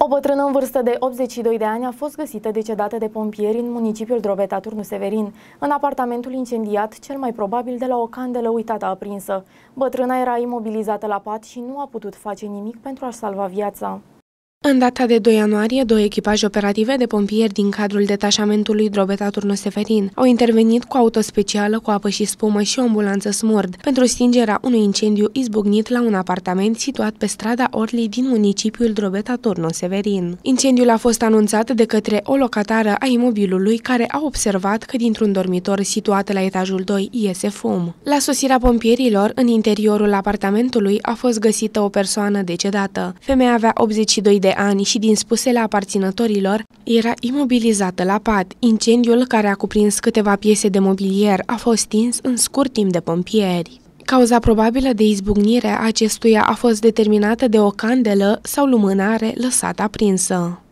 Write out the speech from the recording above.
O bătrână în vârstă de 82 de ani a fost găsită decedată de pompieri în municipiul Drobeta, Turnu Severin, în apartamentul incendiat, cel mai probabil de la o candelă uitată aprinsă. Bătrâna era imobilizată la pat și nu a putut face nimic pentru a salva viața. În data de 2 ianuarie, două echipaje operative de pompieri din cadrul detașamentului Drobeta Turnu Severin au intervenit cu auto specială cu apă și spumă și o ambulanță smurd pentru stingerea unui incendiu izbucnit la un apartament situat pe strada Orli din municipiul Drobeta Turnu Severin. Incendiul a fost anunțat de către o locatară a imobilului care a observat că dintr-un dormitor situat la etajul 2 iese fum. La sosirea pompierilor, în interiorul apartamentului a fost găsită o persoană decedată. Femeia avea 82 de de ani și din spusele aparținătorilor, era imobilizată la pat. Incendiul, care a cuprins câteva piese de mobilier, a fost stins în scurt timp de pompieri. Cauza probabilă de izbucnire a acestuia a fost determinată de o candelă sau lumânare lăsată aprinsă.